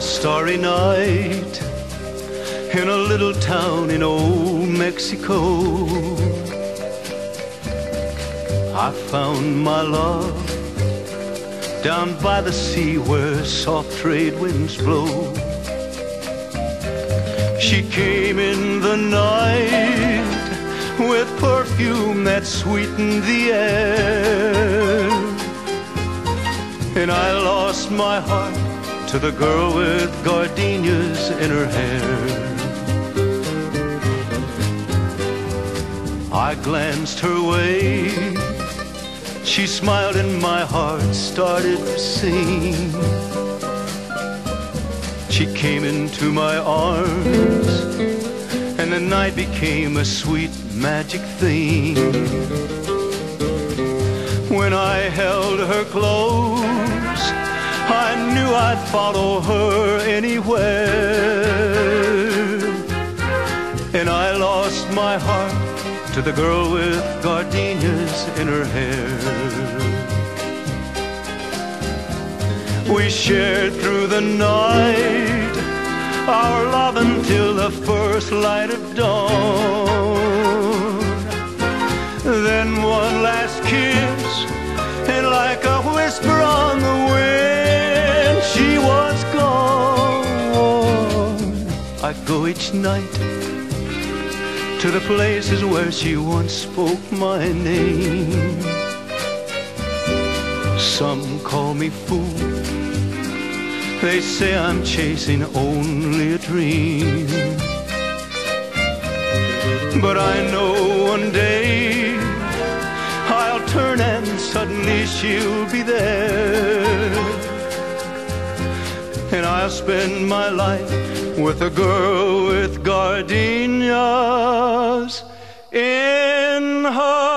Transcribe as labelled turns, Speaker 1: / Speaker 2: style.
Speaker 1: starry night in a little town in old Mexico. I found my love down by the sea where soft trade winds blow. She came in the night with perfume that sweetened the air. And I lost my heart to the girl with gardenias in her hair. I glanced her way. She smiled and my heart started to sing. She came into my arms and the night became a sweet magic thing. When I held her close, I knew I'd follow her anywhere. And I lost my heart to the girl with gardenias in her hair. We shared through the night our love until the first light of dawn. I go each night to the places where she once spoke my name. Some call me fool. They say I'm chasing only a dream. But I know one day I'll turn and suddenly she'll be there. Spend my life with a girl with gardenias in her